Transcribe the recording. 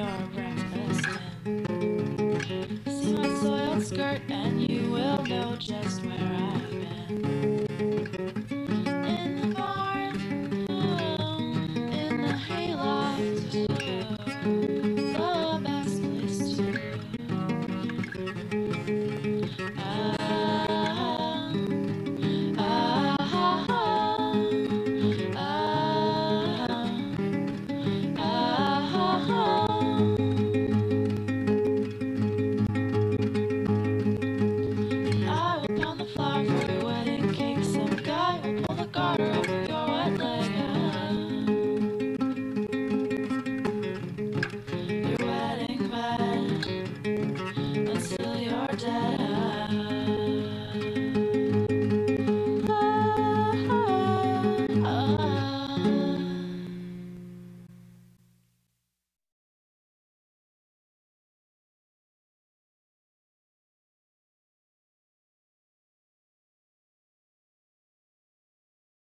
See my soiled skirt and you will know just where